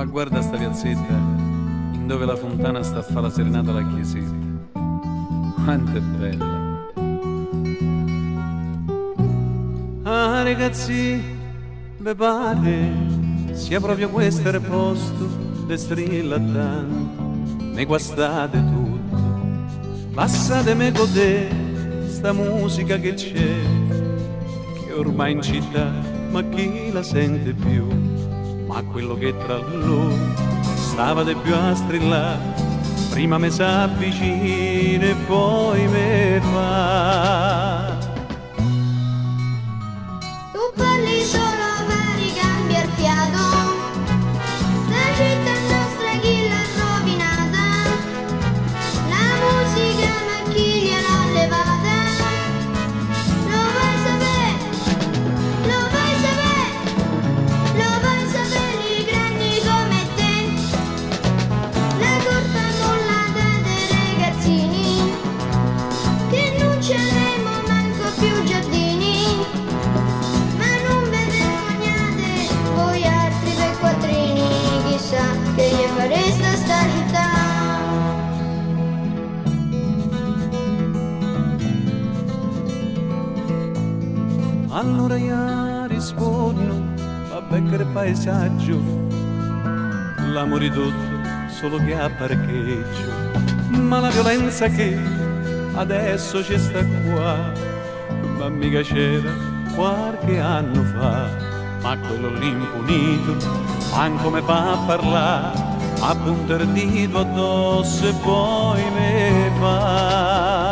Ma guarda sta piazzetta, in dove la fontana sta a fare la serenata alla chiesetta. Quanto è bella. Ah ragazzi, ve pare sia proprio questo il posto de strilla tanto, ne guastate tutto, passatemi con te sta musica che c'è, che ormai in città, ma chi la sente più? Ma quello che tra loro stava di più a strillare, prima mi s'avvicina e poi me fa. Allora io rispondo, vabbè che paesaggio, l'amore tutto solo che a parcheggio, ma la violenza che adesso ci sta qua, ma mica c'era qualche anno fa, ma quello lì impunito, manco me fa parlare, a punter dito addosso e poi me fa.